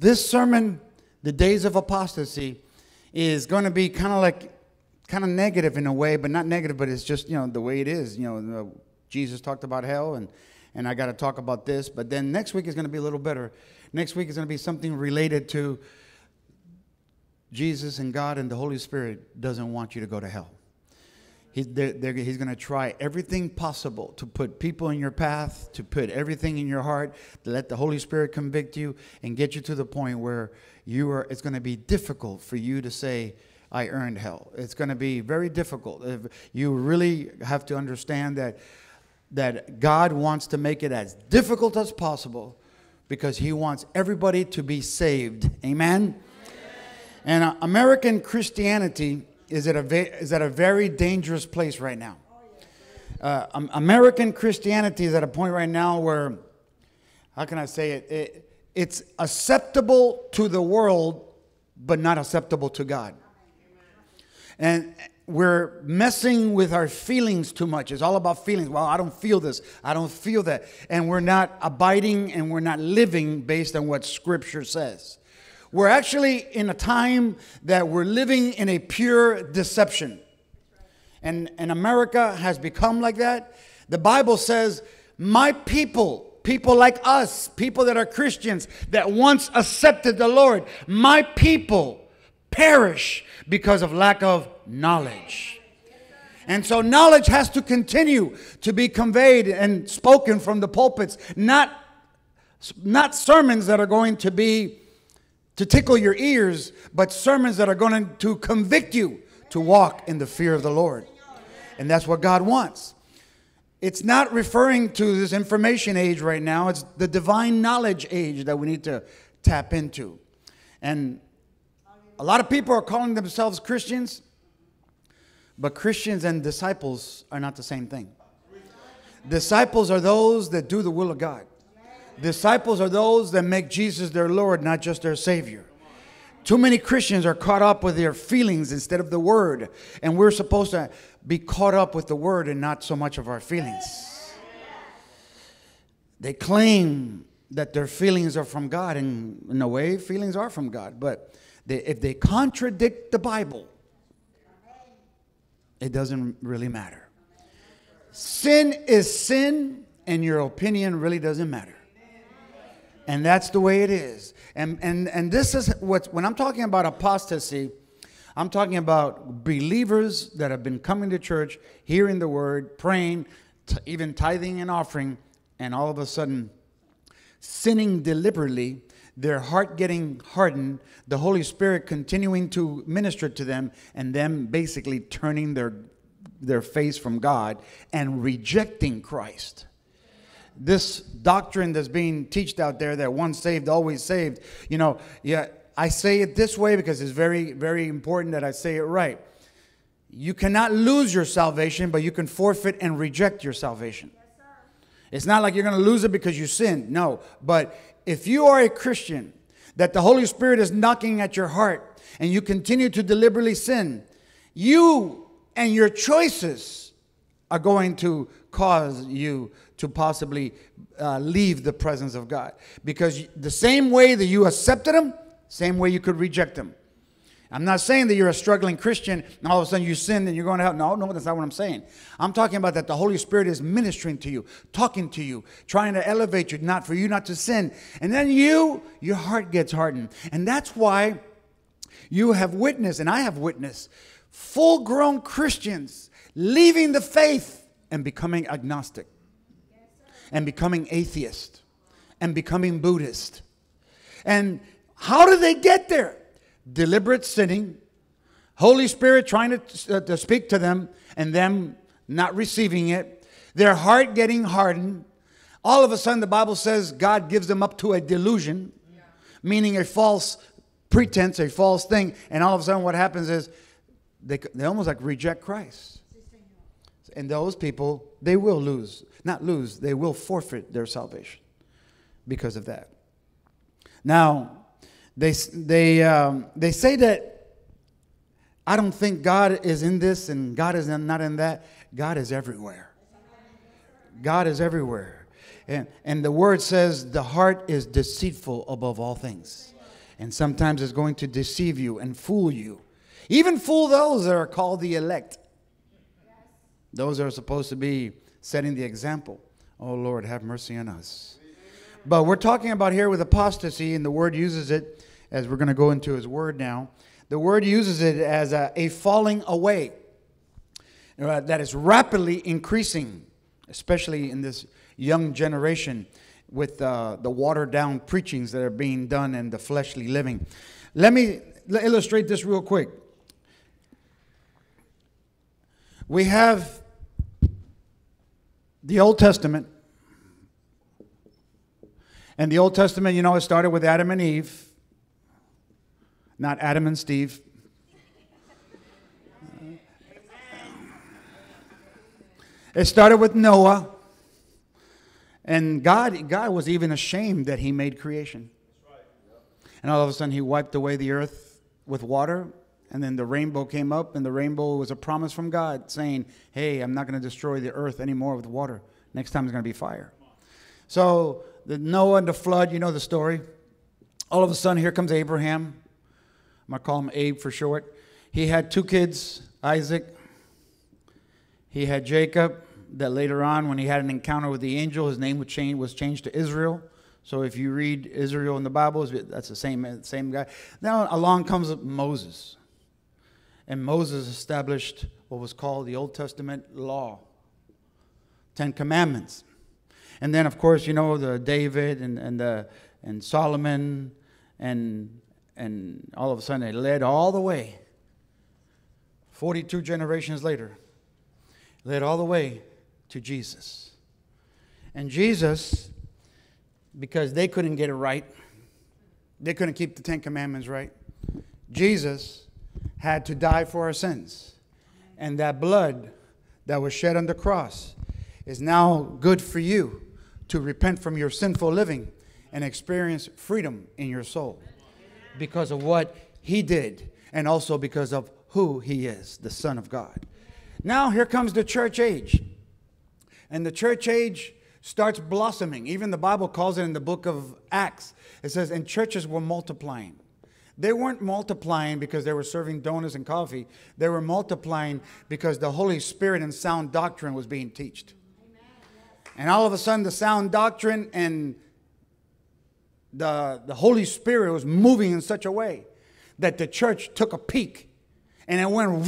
this sermon, The Days of Apostasy, is going to be kind of like, kind of negative in a way, but not negative, but it's just, you know, the way it is. You know, Jesus talked about hell, and, and I got to talk about this. But then next week is going to be a little better. Next week is going to be something related to Jesus and God and the Holy Spirit doesn't want you to go to hell. He, they're, they're, he's going to try everything possible to put people in your path, to put everything in your heart, to let the Holy Spirit convict you and get you to the point where you are. It's going to be difficult for you to say, "I earned hell." It's going to be very difficult. If you really have to understand that that God wants to make it as difficult as possible because He wants everybody to be saved. Amen. And uh, American Christianity is at, a is at a very dangerous place right now. Uh, American Christianity is at a point right now where, how can I say it? it? It's acceptable to the world, but not acceptable to God. And we're messing with our feelings too much. It's all about feelings. Well, I don't feel this. I don't feel that. And we're not abiding and we're not living based on what Scripture says. We're actually in a time that we're living in a pure deception. And, and America has become like that. The Bible says, My people, people like us, people that are Christians, that once accepted the Lord, my people perish because of lack of knowledge. And so knowledge has to continue to be conveyed and spoken from the pulpits, not, not sermons that are going to be to tickle your ears, but sermons that are going to convict you to walk in the fear of the Lord. And that's what God wants. It's not referring to this information age right now, it's the divine knowledge age that we need to tap into. And a lot of people are calling themselves Christians, but Christians and disciples are not the same thing. Disciples are those that do the will of God. Disciples are those that make Jesus their Lord, not just their Savior. Too many Christians are caught up with their feelings instead of the Word. And we're supposed to be caught up with the Word and not so much of our feelings. They claim that their feelings are from God, and in a way, feelings are from God. But they, if they contradict the Bible, it doesn't really matter. Sin is sin, and your opinion really doesn't matter. And that's the way it is. And, and, and this is what, when I'm talking about apostasy, I'm talking about believers that have been coming to church, hearing the word, praying, even tithing and offering, and all of a sudden sinning deliberately, their heart getting hardened, the Holy Spirit continuing to minister to them, and them basically turning their, their face from God and rejecting Christ this doctrine that's being taught out there that once saved, always saved, you know, yeah, I say it this way because it's very, very important that I say it right. You cannot lose your salvation, but you can forfeit and reject your salvation. Yes, it's not like you're going to lose it because you sinned. No. But if you are a Christian, that the Holy Spirit is knocking at your heart and you continue to deliberately sin, you and your choices are going to cause you to possibly uh, leave the presence of God. Because the same way that you accepted Him, same way you could reject Him. I'm not saying that you're a struggling Christian and all of a sudden you sin and you're going to hell. No, no, that's not what I'm saying. I'm talking about that the Holy Spirit is ministering to you, talking to you, trying to elevate you, not for you not to sin. And then you, your heart gets hardened. And that's why you have witnessed, and I have witnessed, full grown Christians leaving the faith and becoming agnostic and becoming atheist and becoming Buddhist. And how do they get there? Deliberate sinning, Holy Spirit trying to, uh, to speak to them, and them not receiving it, their heart getting hardened. All of a sudden, the Bible says God gives them up to a delusion, yeah. meaning a false pretense, a false thing. And all of a sudden, what happens is they, they almost like reject Christ. And those people, they will lose not lose, they will forfeit their salvation because of that. Now, they, they, um, they say that I don't think God is in this and God is not in that. God is everywhere. God is everywhere. And, and the word says the heart is deceitful above all things. And sometimes it's going to deceive you and fool you. Even fool those that are called the elect. Those that are supposed to be setting the example. Oh Lord, have mercy on us. But we're talking about here with apostasy, and the word uses it as we're going to go into his word now. The word uses it as a, a falling away uh, that is rapidly increasing, especially in this young generation with uh, the watered down preachings that are being done and the fleshly living. Let me illustrate this real quick. We have the Old Testament. And the Old Testament, you know, it started with Adam and Eve, not Adam and Steve. It started with Noah. And God, God was even ashamed that he made creation. And all of a sudden, he wiped away the earth with water. And then the rainbow came up, and the rainbow was a promise from God saying, Hey, I'm not going to destroy the earth anymore with water. Next time, it's going to be fire. So, the Noah and the flood, you know the story. All of a sudden, here comes Abraham. I'm going to call him Abe for short. He had two kids, Isaac. He had Jacob that later on, when he had an encounter with the angel, his name was changed, was changed to Israel. So if you read Israel in the Bible, that's the same, same guy. Now along comes Moses. And Moses established what was called the Old Testament law, Ten Commandments. And then, of course, you know, the David and, and, the, and Solomon, and, and all of a sudden it led all the way, 42 generations later, led all the way to Jesus. And Jesus, because they couldn't get it right, they couldn't keep the Ten Commandments right, Jesus had to die for our sins. And that blood that was shed on the cross is now good for you to repent from your sinful living and experience freedom in your soul because of what he did and also because of who he is, the Son of God. Now, here comes the church age. And the church age starts blossoming. Even the Bible calls it in the book of Acts. It says, and churches were multiplying. They weren't multiplying because they were serving donuts and coffee. They were multiplying because the Holy Spirit and sound doctrine was being taught. And all of a sudden, the sound doctrine and the, the Holy Spirit was moving in such a way that the church took a peek and it went,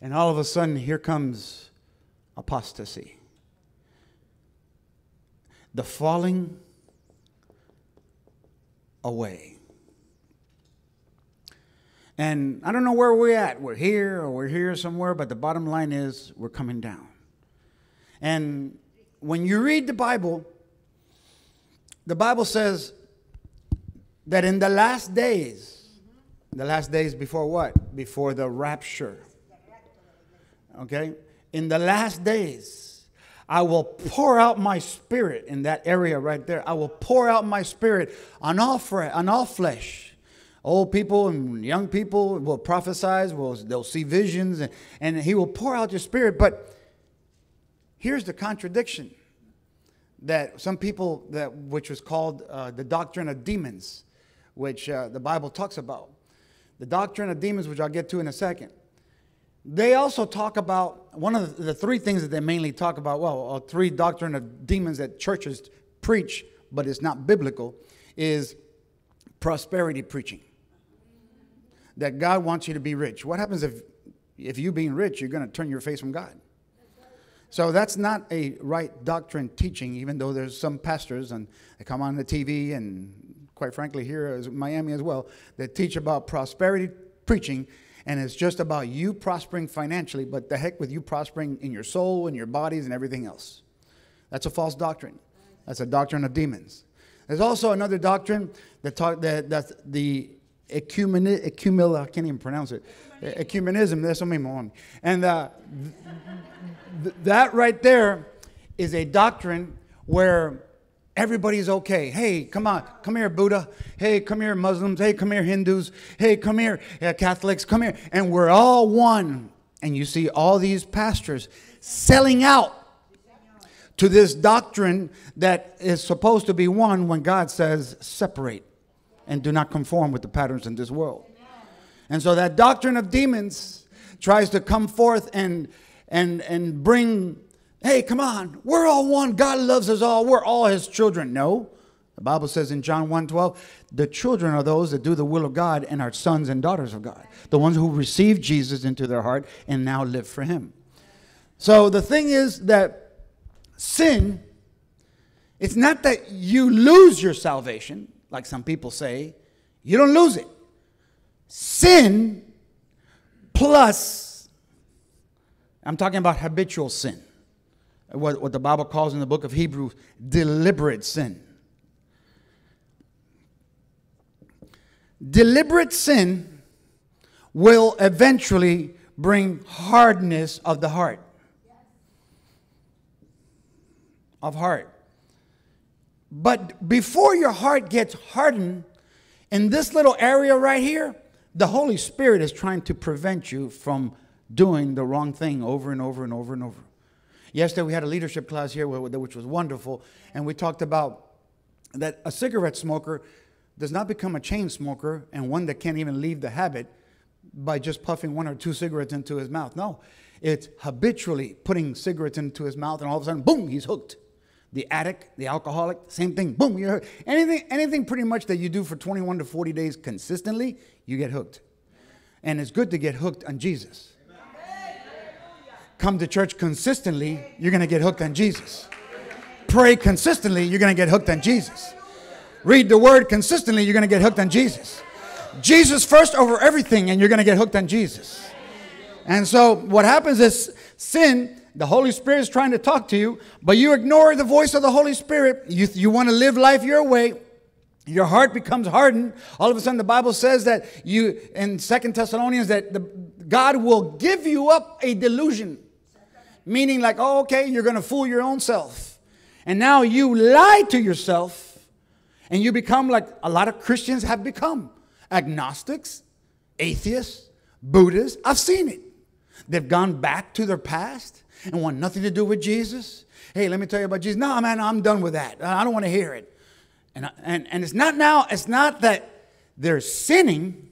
and all of a sudden, here comes apostasy. The falling away. And I don't know where we're at. We're here or we're here somewhere, but the bottom line is we're coming down. And when you read the Bible, the Bible says that in the last days, the last days before what? Before the rapture. Okay? in the last days, I will pour out my spirit in that area right there. I will pour out my spirit on all, fre- on all flesh. Old people and young people will prophesy, will, they'll see visions, and, and he will pour out your spirit. But here's the contradiction that some people, that, which was called uh, the doctrine of demons, which uh, the Bible talks about. The doctrine of demons, which I'll get to in a second. They also talk about one of the three things that they mainly talk about, well, uh, three doctrine of demons that churches preach, but it's not biblical, is prosperity preaching. That God wants you to be rich. What happens if, if you being rich, you're going to turn your face from God? So that's not a right doctrine teaching, even though there's some pastors and they come on the TV and quite frankly here in Miami as well that teach about prosperity preaching and it's just about you prospering financially, but the heck with you prospering in your soul and your bodies and everything else. That's a false doctrine. That's a doctrine of demons. There's also another doctrine that talk that that's the ecumeni, ecumel, I can't even pronounce it. Ecumenism, that's what I And uh, th- that right there is a doctrine where Everybody's okay. Hey, come on. Come here, Buddha. Hey, come here, Muslims. Hey, come here, Hindus. Hey, come here, Catholics. Come here. And we're all one. And you see all these pastors selling out to this doctrine that is supposed to be one when God says separate. And do not conform with the patterns in this world. And so that doctrine of demons tries to come forth and and and bring hey, come on, we're all one. God loves us all. We're all his children. No. The Bible says in John 1:12, the children are those that do the will of God and are sons and daughters of God. The ones who receive Jesus into their heart and now live for him. So the thing is that sin it's not that you lose your salvation, like some people say. You don't lose it. Sin plus, I'm talking about habitual sin, what, what the Bible calls in the book of Hebrews, deliberate sin. Deliberate sin will eventually bring hardness of the heart. Of heart. But before your heart gets hardened, in this little area right here, the Holy Spirit is trying to prevent you from doing the wrong thing over and over and over and over. Yesterday, we had a leadership class here, which was wonderful, and we talked about that a cigarette smoker does not become a chain smoker and one that can't even leave the habit by just puffing one or two cigarettes into his mouth. No, it's habitually putting cigarettes into his mouth, and all of a sudden, boom, he's hooked the addict, the alcoholic, same thing. Boom, you're hooked. Anything, anything pretty much that you do for 21 to 40 days consistently, you get hooked. And it's good to get hooked on Jesus. Come to church consistently, you're going to get hooked on Jesus. Pray consistently, you're going to get hooked on Jesus. Read the word consistently, you're going to get hooked on Jesus. Jesus first over everything, and you're going to get hooked on Jesus. And so what happens is sin the Holy Spirit is trying to talk to you, but you ignore the voice of the Holy Spirit. You, you want to live life your way. Your heart becomes hardened. All of a sudden, the Bible says that you, in Second Thessalonians, that the, God will give you up a delusion. Meaning, like, oh, okay, you're going to fool your own self. And now you lie to yourself, and you become like a lot of Christians have become agnostics, atheists, Buddhists. I've seen it. They've gone back to their past and want nothing to do with Jesus? Hey, let me tell you about Jesus. No, man, I'm done with that. I don't want to hear it. And, and, and it's not now, it's not that they're sinning,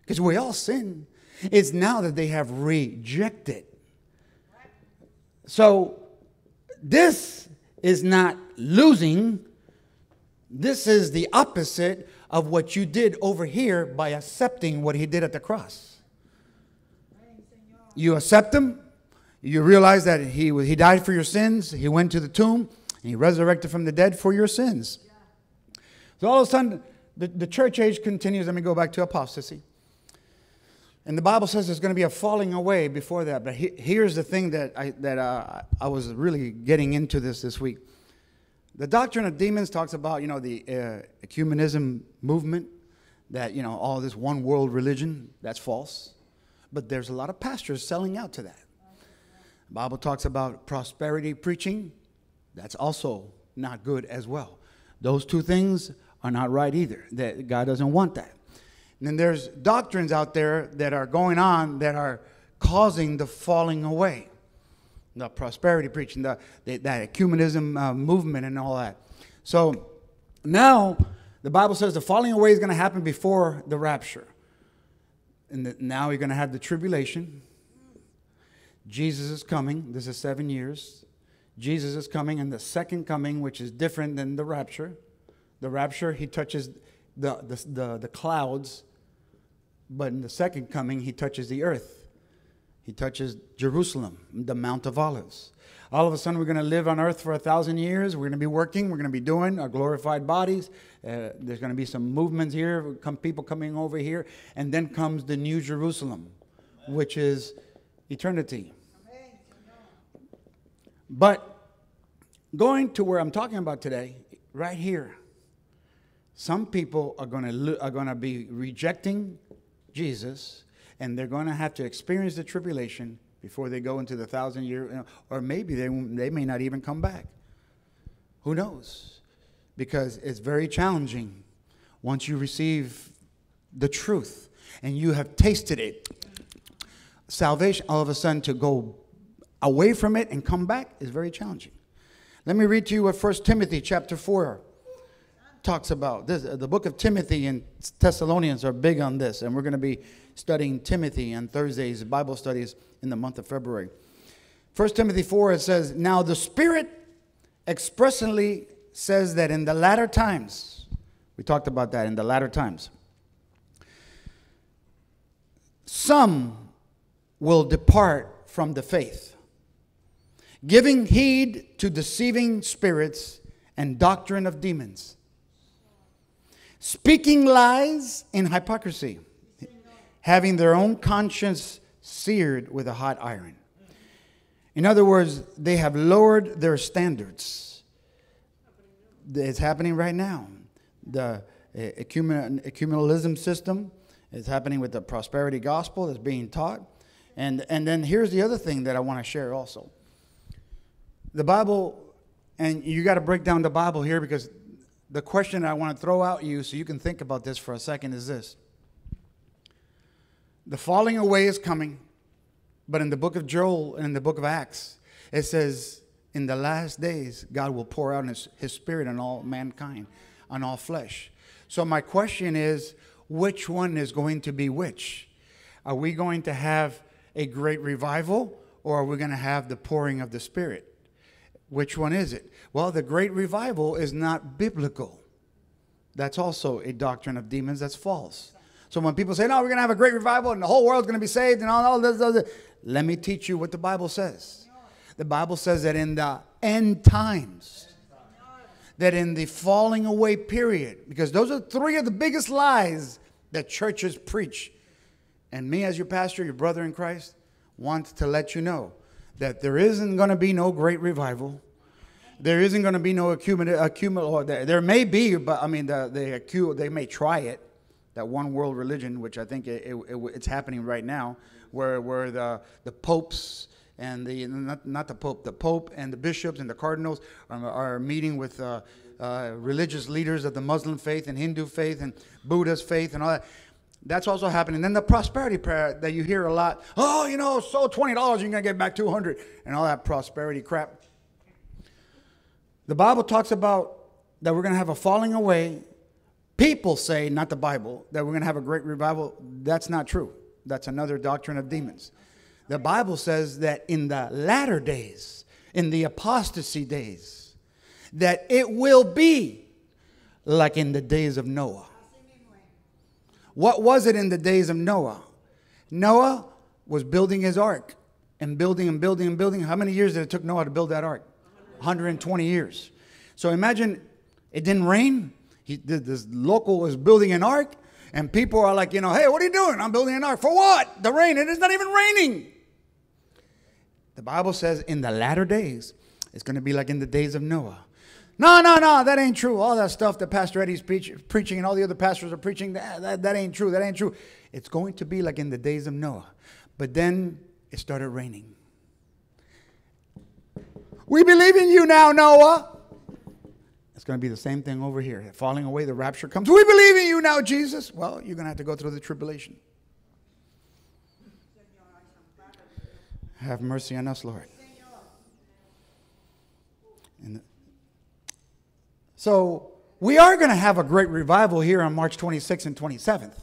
because we all sin. It's now that they have rejected. So this is not losing. This is the opposite of what you did over here by accepting what he did at the cross. You accept him, you realize that he, he died for your sins, he went to the tomb, and he resurrected from the dead for your sins. So all of a sudden, the, the church age continues. Let me go back to apostasy. And the Bible says there's going to be a falling away before that. But he, here's the thing that, I, that uh, I was really getting into this this week. The doctrine of demons talks about, you know, the uh, ecumenism movement, that, you know, all this one world religion, that's false. But there's a lot of pastors selling out to that. The Bible talks about prosperity preaching. That's also not good as well. Those two things are not right either. That God doesn't want that. And then there's doctrines out there that are going on that are causing the falling away. The prosperity preaching, the, the that ecumenism uh, movement, and all that. So now the Bible says the falling away is going to happen before the rapture. And the, now you're going to have the tribulation Jesus is coming. This is seven years. Jesus is coming in the second coming, which is different than the rapture. The rapture, he touches the, the, the, the clouds, but in the second coming, he touches the earth. He touches Jerusalem, the Mount of Olives. All of a sudden, we're going to live on earth for a thousand years. We're going to be working. We're going to be doing our glorified bodies. Uh, there's going to be some movements here, come people coming over here. And then comes the New Jerusalem, which is eternity. But going to where I'm talking about today, right here, some people are going to are going to be rejecting Jesus, and they're going to have to experience the tribulation before they go into the thousand year, or maybe they they may not even come back. Who knows? Because it's very challenging once you receive the truth and you have tasted it. Salvation, all of a sudden, to go away from it and come back is very challenging. Let me read to you what 1 Timothy chapter 4 talks about this. Uh, the book of Timothy and Thessalonians are big on this, and we're going to be studying Timothy on Thursdays, Bible studies in the month of February. 1 Timothy 4, it says, Now the Spirit expressly says that in the latter times, we talked about that in the latter times, some will depart from the faith, giving heed to deceiving spirits and doctrine of demons, speaking lies in hypocrisy, having their own conscience seared with a hot iron. In other words, they have lowered their standards. It's happening right now. The eh, ecumenialism system is happening with the prosperity gospel that's being taught. And, and then here's the other thing that I want to share also. The Bible, and you got to break down the Bible here because the question I want to throw out you so you can think about this for a second is this. The falling away is coming, but in the book of Joel and in the book of Acts, it says, in the last days, God will pour out his, his spirit on all mankind, on all flesh. So, my question is which one is going to be which? Are we going to have a great revival or are we going to have the pouring of the Spirit? Which one is it? Well, the great revival is not biblical. That's also a doctrine of demons that's false. So when people say, no, we're going to have a great revival and the whole world's going to be saved and all, all this, all this, let me teach you what the Bible says. The Bible says that in the end times, that in the falling away period, because those are three of the biggest lies that churches preach and me, as your pastor, your brother in Christ, want to let you know that there isn't going to be no great revival. There isn't going to be no accumulate. There, there may be, but I mean, the, the they may try it. That one world religion, which I think it, it, it, it's happening right now, where where the the popes and the not, not the pope, the pope and the bishops and the cardinals are, are meeting with. Uh, uh, religious leaders of the Muslim faith and Hindu faith and Buddha's faith and all that. That's also happening. Then the prosperity prayer that you hear a lot. Oh, you know, so twenty dollars, you're gonna get back two hundred, and all that prosperity crap. The Bible talks about that we're gonna have a falling away. People say, not the Bible, that we're gonna have a great revival. That's not true. That's another doctrine of demons. The Bible says that in the latter days, in the apostasy days, that it will be like in the days of Noah. What was it in the days of Noah? Noah was building his ark and building and building and building. How many years did it took Noah to build that ark? 120 years. So imagine it didn't rain. He, this local was building an ark, and people are like, you know, hey, what are you doing? I'm building an ark. For what? The rain. It is not even raining. The Bible says in the latter days, it's going to be like in the days of Noah. No, no, no, that ain't true. All that stuff that Pastor Hery's preach, preaching and all the other pastors are preaching, that, that, that ain't true. That ain't true. It's going to be like in the days of Noah. But then it started raining. We believe in you now, Noah. It's going to be the same thing over here. Falling away, the rapture comes. We believe in you now, Jesus. Well, you're going to have to go through the tribulation. Have mercy on us, Lord. So we are going to have a great revival here on March 26th and 27th.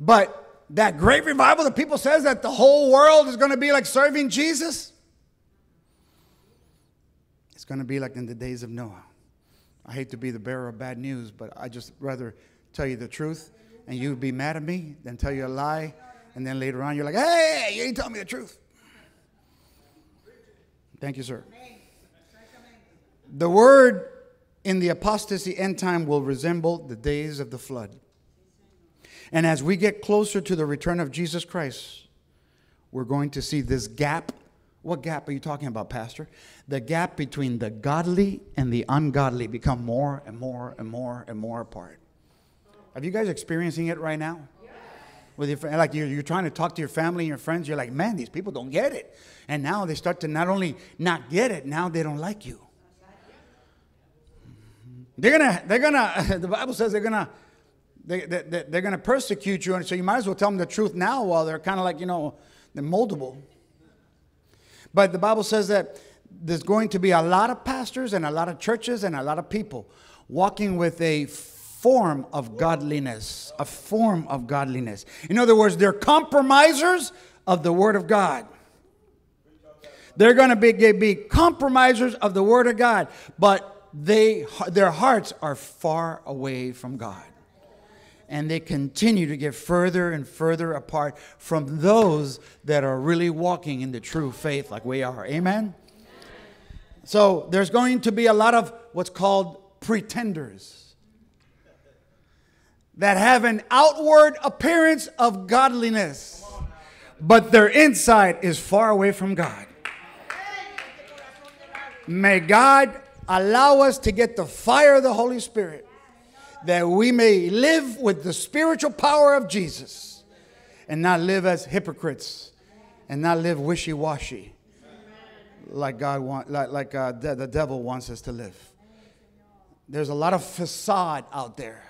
But that great revival that people says that the whole world is going to be like serving Jesus, it's going to be like in the days of Noah. I hate to be the bearer of bad news, but I just rather tell you the truth and you'd be mad at me than tell you a lie and then later on you're like, hey, you ain't telling me the truth. Thank you, sir. The word in the apostasy end time will resemble the days of the flood. And as we get closer to the return of Jesus Christ, we're going to see this gap. What gap are you talking about, Pastor? The gap between the godly and the ungodly become more and more and more and more apart. Have you guys experiencing it right now? With your like you're, you're trying to talk to your family and your friends, you're like, man, these people don't get it. And now they start to not only not get it, now they don't like you. They're gonna, they're gonna, the Bible says they're gonna, they, they, they're gonna persecute you, and so you might as well tell them the truth now while they're kind of like, you know, they're moldable. But the Bible says that there's going to be a lot of pastors and a lot of churches and a lot of people walking with a form of godliness, a form of godliness. In other words, they're compromisers of the Word of God. They're going to be, be compromisers of the Word of God, but they, their hearts are far away from God. And they continue to get further and further apart from those that are really walking in the true faith like we are. Amen? So there's going to be a lot of what's called pretenders that have an outward appearance of godliness, but their inside is far away from God. May God allow us to get the fire of the Holy Spirit that we may live with the spiritual power of Jesus and not live as hypocrites and not live wishy washy like God want, like, like uh, the, the devil wants us to live. There's a lot of facade out there.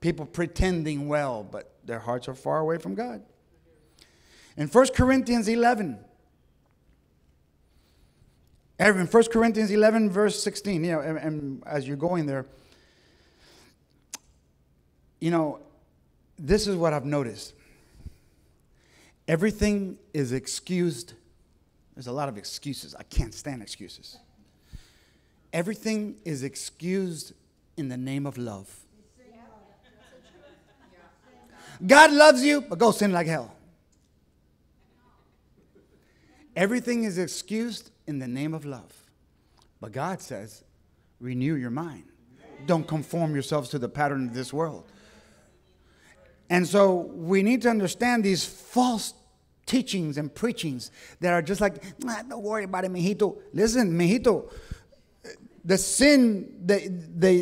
People pretending well, but their hearts are far away from God. In 1 Corinthians 11, in 1 Corinthians 11, verse 16, you know, and, and as you're going there, you know, this is what I've noticed. Everything is excused there's a lot of excuses. I can't stand excuses. Everything is excused in the name of love. God loves you, but go sin like hell. Everything is excused in the name of love. But God says, renew your mind. Don't conform yourselves to the pattern of this world. And so we need to understand these false teachings and preachings that are just like, nah, don't worry about it, mijito. Listen, mijito, the sin, they, they,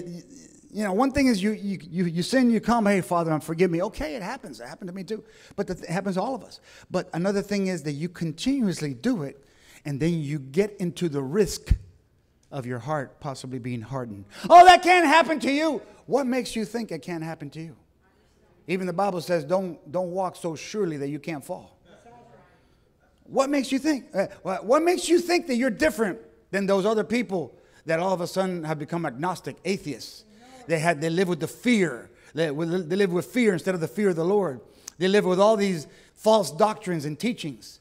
you know, one thing is you, you, you, you sin, you come, hey, Father, I'm forgive me. Okay, it happens. It happened to me too. But it happens to all of us. But another thing is that you continuously do it, and then you get into the risk of your heart possibly being hardened. Oh, that can't happen to you. What makes you think it can't happen to you? Even the Bible says, don't, don't walk so surely that you can't fall. What makes you think? Uh, what makes you think that you're different than those other people that all of a sudden have become agnostic, atheists? They had they live with the fear. They, they live with fear instead of the fear of the Lord. They live with all these false doctrines and teachings,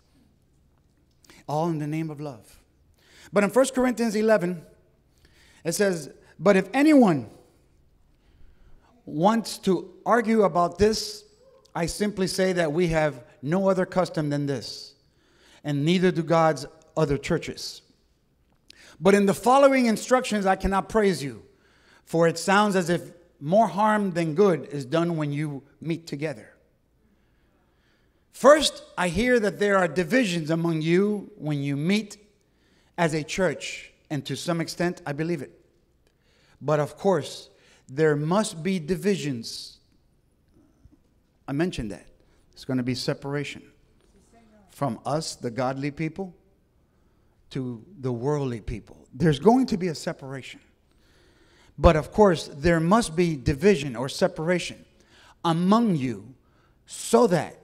all in the name of love. But in 1 Corinthians 11, it says, But if anyone wants to argue about this, I simply say that we have no other custom than this and neither do God's other churches. But in the following instructions, I cannot praise you, for it sounds as if more harm than good is done when you meet together. First, I hear that there are divisions among you when you meet as a church, and to some extent, I believe it. But of course, there must be divisions. I mentioned that. There's going to be separation from us, the godly people, to the worldly people. There's going to be a separation. But of course, there must be division or separation among you so that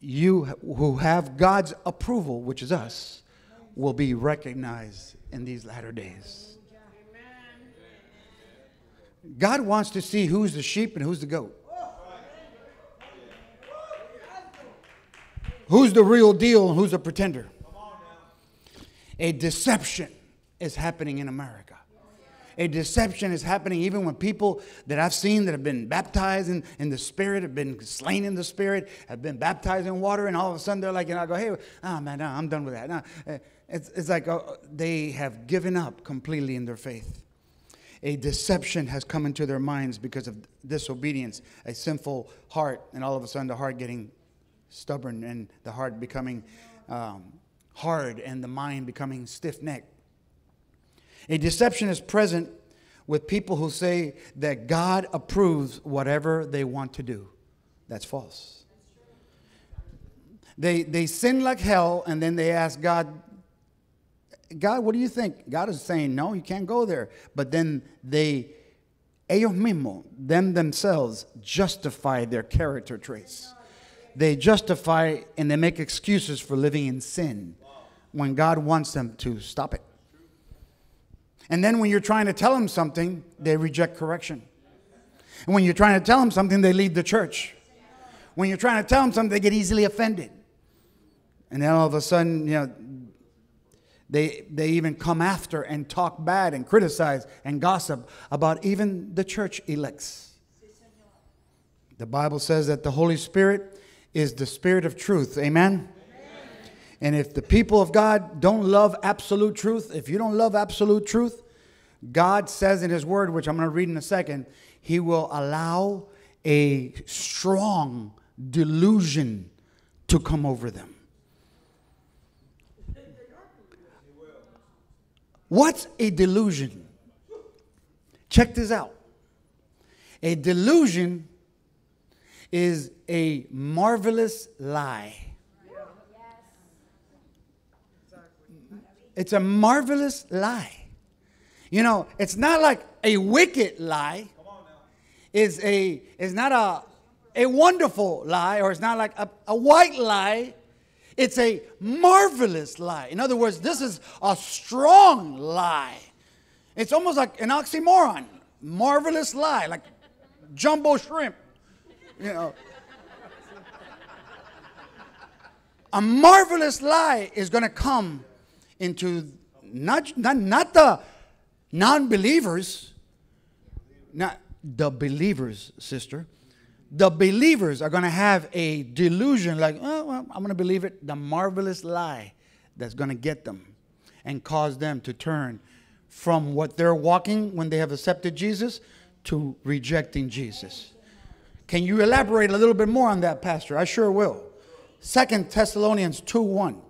you who have God's approval, which is us, will be recognized in these latter days. God wants to see who's the sheep and who's the goat. Who's the real deal and who's a pretender? A deception is happening in America. A deception is happening even when people that I've seen that have been baptized in, in the Spirit, have been slain in the Spirit, have been baptized in water, and all of a sudden they're like, and I go, hey, oh man, no, I'm done with that. No. Eh, it's, it's like oh, they have given up completely in their faith. A deception has come into their minds because of disobedience, a sinful heart, and all of a sudden the heart getting stubborn and the heart becoming um, hard and the mind becoming stiff necked. A deception is present with people who say that God approves whatever they want to do. That's false. They, they sin like hell and then they ask God, God, what do you think? God is saying, no, you can't go there. But then they, ellos mismos, them themselves, justify their character traits they justify and they make excuses for living in sin when God wants them to stop it. And then when you're trying to tell them something, they reject correction. And when you're trying to tell them something, they leave the church. When you're trying to tell them something, they get easily offended. And then all of a sudden, you know, they, they even come after and talk bad and criticize and gossip about even the church elects. The Bible says that the Holy Spirit is the Spirit of truth. Amen? And if the people of God don't love absolute truth, if you don't love absolute truth, God says in His Word, which I'm going to read in a second, He will allow a strong delusion to come over them. What's a delusion? Check this out. A delusion is a marvelous lie. It's a marvelous lie. You know, it's not like a wicked lie. It's a it's not a a wonderful lie, or it's not like a, a white lie. It's a marvelous lie. In other words, this is a strong lie. It's almost like an oxymoron. Marvelous lie, like jumbo shrimp. You know. A marvelous lie is going to come into not, not, not the non believers, not the believers, sister. The believers are going to have a delusion like, oh, well, I'm going to believe it, the marvelous lie that's going to get them and cause them to turn from what they're walking when they have accepted Jesus to rejecting Jesus. Can you elaborate a little bit more on that, Pastor? I sure will. Second Thessalonians 2 1.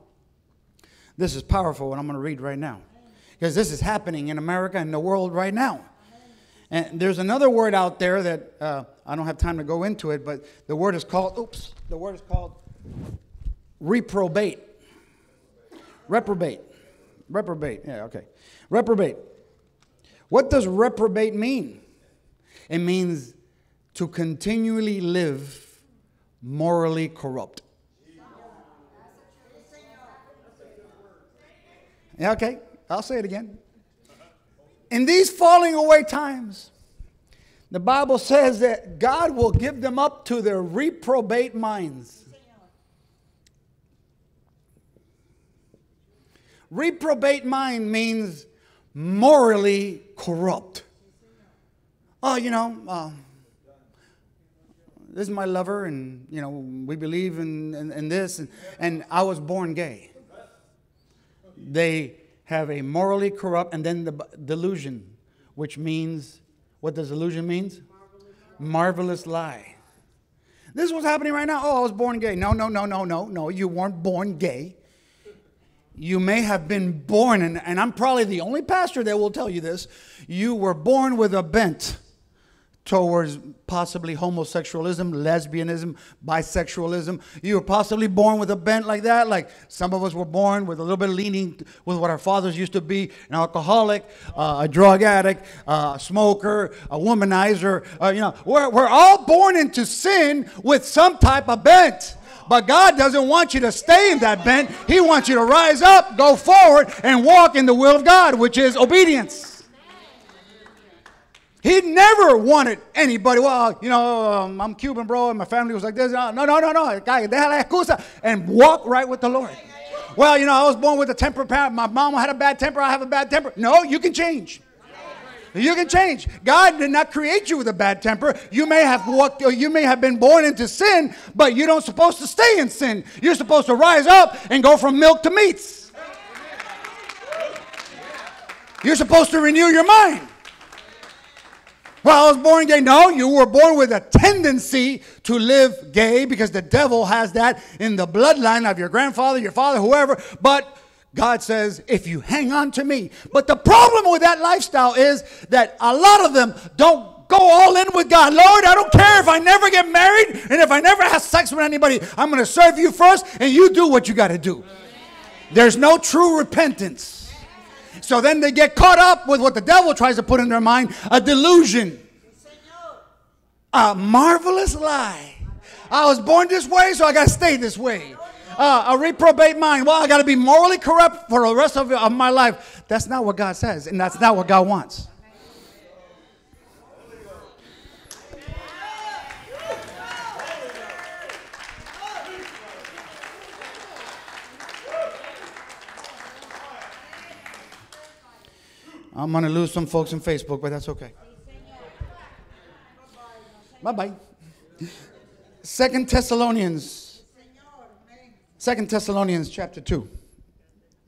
This is powerful, what I'm going to read right now. Because this is happening in America and the world right now. And there's another word out there that uh, I don't have time to go into it, but the word is called, oops, the word is called reprobate. Reprobate. Reprobate. Yeah, okay. Reprobate. What does reprobate mean? It means to continually live morally corrupt. Okay, I'll say it again. In these falling away times, the Bible says that God will give them up to their reprobate minds. Reprobate mind means morally corrupt. Oh, you know, uh, this is my lover, and you know, we believe in, in, in this, and, and I was born gay they have a morally corrupt, and then the delusion, which means, what does delusion means? Marvelous, lie. This is what's happening right now. Oh, I was born gay. No, no, no, no, no, no. You weren't born gay. You may have been born, and, and I'm probably the only pastor that will tell you this. You were born with a bent towards possibly homosexualism, lesbianism, bisexualism. You were possibly born with a bent like that. Like some of us were born with a little bit of leaning with what our fathers used to be an alcoholic, uh, a drug addict, uh, a smoker, a womanizer. Uh, you know, we're, we're all born into sin with some type of bent. But God doesn't want you to stay in that bent. He wants you to rise up, go forward, and walk in the will of God, which is obedience. He never wanted anybody, well, you know, um, I'm Cuban, bro, and my family was like this. No, no, no, no. Guy, deja la excusa and walk right with the Lord. Well, you know, I was born with a temper. My mom had a bad temper. I have a bad temper. No, you can change. You can change. God did not create you with a bad temper. You may have walked, you may have been born into sin, but you don't supposed to stay in sin. You're supposed to rise up and go from milk to meats. You're supposed to renew your mind. Well, I was born gay. No, you were born with a tendency to live gay because the devil has that in the bloodline of your grandfather, your father, whoever. But God says, if you hang on to me. But the problem with that lifestyle is that a lot of them don't go all in with God. Lord, I don't care if I never get married and if I never have sex with anybody. I'm going to serve you first and you do what you got to do. There's no true repentance. So then they get caught up with what the devil tries to put in their mind a delusion, a marvelous lie. I was born this way, so I got to stay this way. uh, a reprobate mind. Well, I got to be morally corrupt for the rest of, of my life. That's not what God says, and that's not what God wants. I'm going to lose some folks on Facebook, but that's okay. Bye bye. Second Thessalonians. Second Thessalonians chapter 2,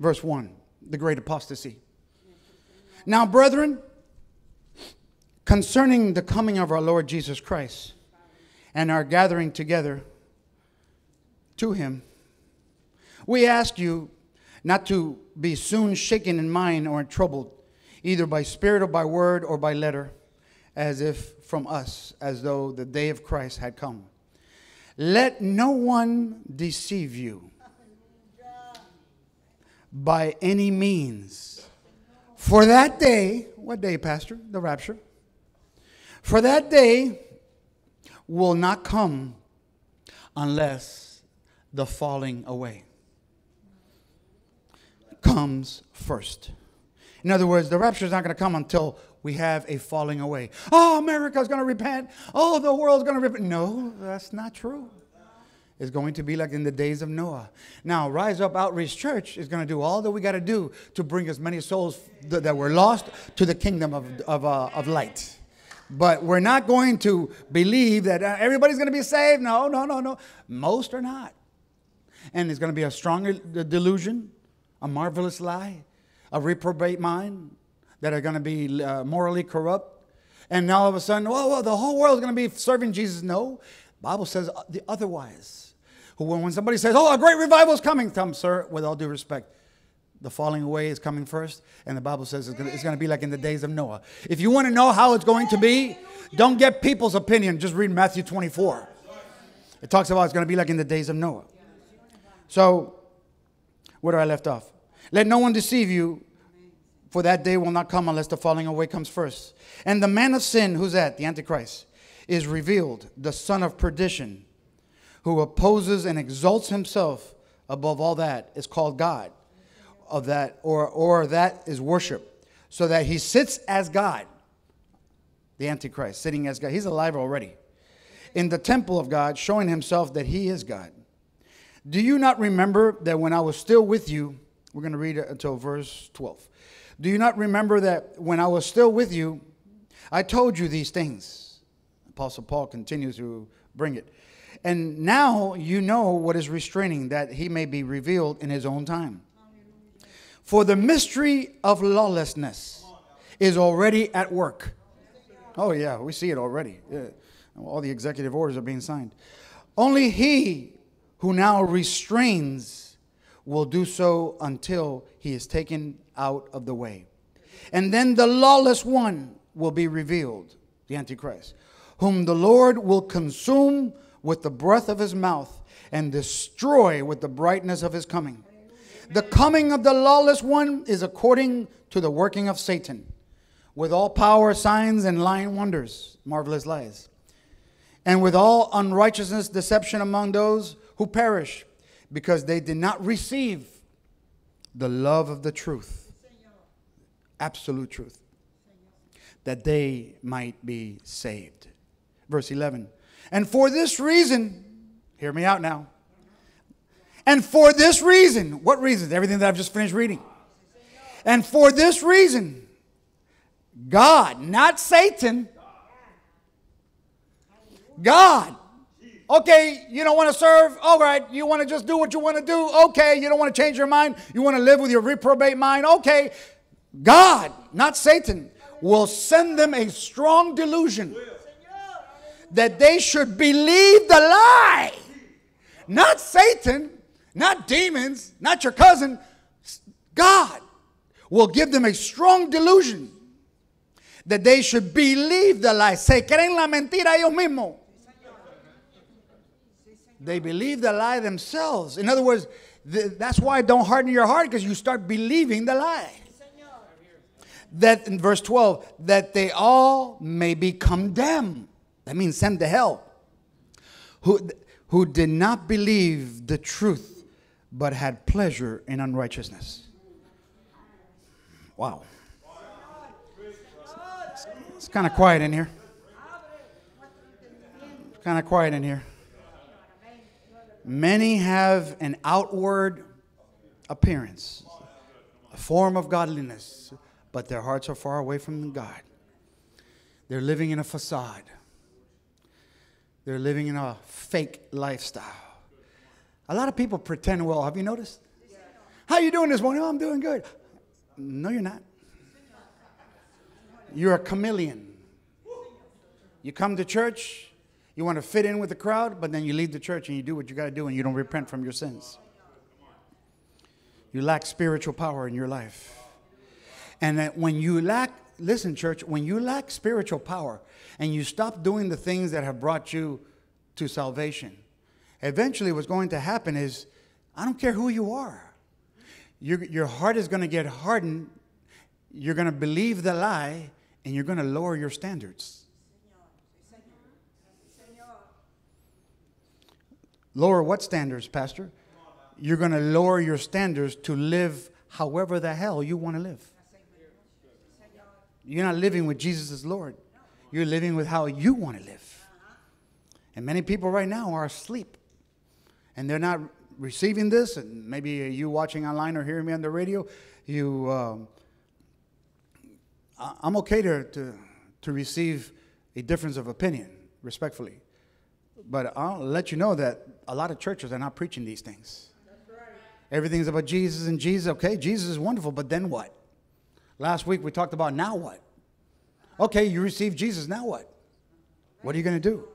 verse 1, the great apostasy. Now, brethren, concerning the coming of our Lord Jesus Christ and our gathering together to him, we ask you not to be soon shaken in mind or troubled either by spirit or by word or by letter, as if from us, as though the day of Christ had come. Let no one deceive you by any means. For that day, what day, Pastor? The rapture. For that day will not come unless the falling away comes first. In other words, the rapture is not going to come until we have a falling away. Oh, America's going to repent. Oh, the world's going to repent. No, that's not true. It's going to be like in the days of Noah. Now, Rise Up Outreach Church is going to do all that we got to do to bring as many souls th- that were lost to the kingdom of, of, uh, of light. But we're not going to believe that uh, everybody's going to be saved. No, no, no, no. Most are not. And it's going to be a strong delusion, a marvelous lie a reprobate mind that are going to be uh, morally corrupt. And now all of a sudden, whoa, whoa, the whole world is going to be serving Jesus. No, Bible says the otherwise. When somebody says, oh, a great revival is coming, them, sir, with all due respect, the falling away is coming first, and the Bible says it's going to be like in the days of Noah. If you want to know how it's going to be, don't get people's opinion. Just read Matthew 24. It talks about it's going to be like in the days of Noah. So, where do I left off? Let no one deceive you, for that day will not come unless the falling away comes first. And the man of sin, who's that? The Antichrist, is revealed, the son of perdition, who opposes and exalts himself above all that is called God, of that, or, or that is worship, so that he sits as God, the Antichrist, sitting as God. He's alive already. In the temple of God, showing himself that he is God. Do you not remember that when I was still with you, we're going to read it until verse 12. Do you not remember that when I was still with you, I told you these things? Apostle Paul continues to bring it. And now you know what is restraining, that he may be revealed in his own time. For the mystery of lawlessness is already at work. Oh, yeah, we see it already. Yeah. All the executive orders are being signed. Only he who now restrains will do so until he is taken out of the way. And then the lawless one will be revealed, the Antichrist, whom the Lord will consume with the breath of his mouth and destroy with the brightness of his coming. The coming of the lawless one is according to the working of Satan, with all power, signs, and lying wonders, marvelous lies, and with all unrighteousness, deception among those who perish because they did not receive the love of the truth, absolute truth, that they might be saved. Verse 11. And for this reason, hear me out now. And for this reason, what reason? Everything that I've just finished reading. And for this reason, God, not Satan, God Okay, you don't want to serve? All right. You want to just do what you want to do? Okay. You don't want to change your mind? You want to live with your reprobate mind? Okay. God, not Satan, will send them a strong delusion that they should believe the lie. Not Satan, not demons, not your cousin. God will give them a strong delusion that they should believe the lie. Se creen la mentira ellos mismos. They believe the lie themselves. In other words, th- that's why don't harden your heart because you start believing the lie. That in verse 12, that they all may be condemned. That means sent to hell. Who, who did not believe the truth, but had pleasure in unrighteousness. Wow. It's, it's kind of quiet in here. Kind of quiet in here. Many have an outward appearance, a form of godliness, but their hearts are far away from God. They're living in a facade. They're living in a fake lifestyle. A lot of people pretend well. Have you noticed? How you doing this morning? Oh, I'm doing good. No, you're not. You're a chameleon. You come to church, you want to fit in with the crowd, but then you leave the church and you do what you got to do and you don't repent from your sins. You lack spiritual power in your life. And that when you lack, listen, church, when you lack spiritual power and you stop doing the things that have brought you to salvation, eventually what's going to happen is I don't care who you are. Your, your heart is going to get hardened. You're going to believe the lie and you're going to lower your standards. Lower what standards, Pastor? You're going to lower your standards to live however the hell you want to live. You're not living with Jesus as Lord. You're living with how you want to live. And many people right now are asleep. And they're not receiving this. And maybe you watching online or hearing me on the radio, you, um, I'm okay to, to, to receive a difference of opinion, respectfully. But I'll let you know that a lot of churches are not preaching these things. Everything's about Jesus and Jesus. Okay, Jesus is wonderful, but then what? Last week we talked about now what? Okay, you received Jesus, now what? What are you going to do?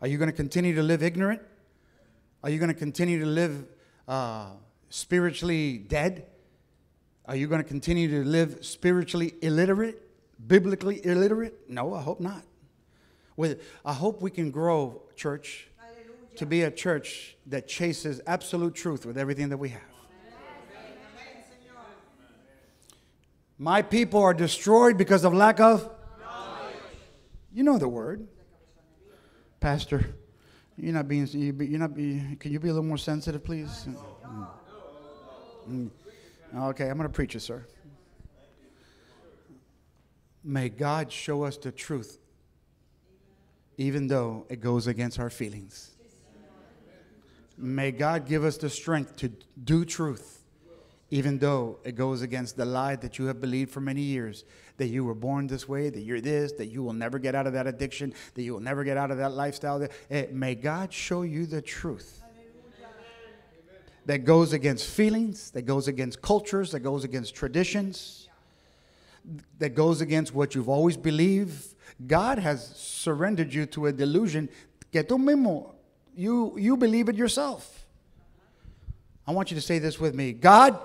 Are you going to continue to live ignorant? Are you going to continue to live uh, spiritually dead? Are you going to continue to live spiritually illiterate, biblically illiterate? No, I hope not. With, I hope we can grow, church, to be a church that chases absolute truth with everything that we have. My people are destroyed because of lack of knowledge. You know the word. Pastor, you're not being, you're not being, can you be a little more sensitive, please? Mm. Okay, I'm going to preach it, sir. May God show us the truth, even though it goes against our feelings. May God give us the strength to do truth, even though it goes against the lie that you have believed for many years that you were born this way, that you're this, that you will never get out of that addiction, that you will never get out of that lifestyle. Eh, may God show you the truth that goes against feelings, that goes against cultures, that goes against traditions, that goes against what you've always believed. God has surrendered you to a delusion que tú mismo you, you believe it yourself. I want you to say this with me God,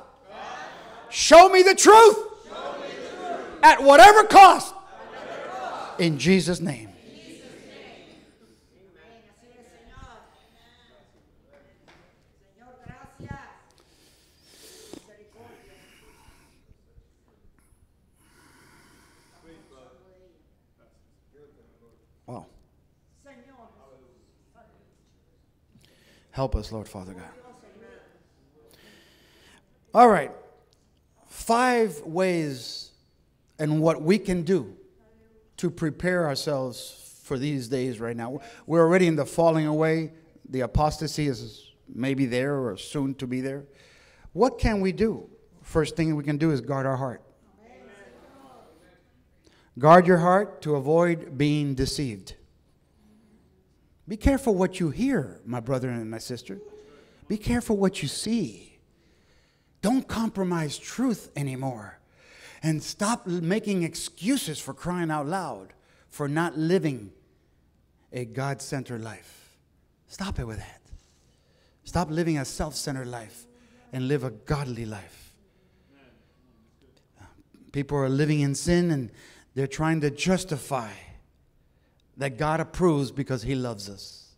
show, me the truth, me the truth at whatever cost, at whatever cost. in Jesus' name. Help us, Lord Father God. All right. Five ways and what we can do to prepare ourselves for these days right now. We're already in the falling away. The apostasy is maybe there or soon to be there. What can we do? First thing we can do is guard our heart. Guard your heart to avoid being deceived. Be careful what you hear, my brother and my sister. Be careful what you see. Don't compromise truth anymore. And stop making excuses for crying out loud for not living a God centered life. Stop it with that. Stop living a self centered life and live a godly life. People are living in sin and they're trying to justify that God approves because He loves us.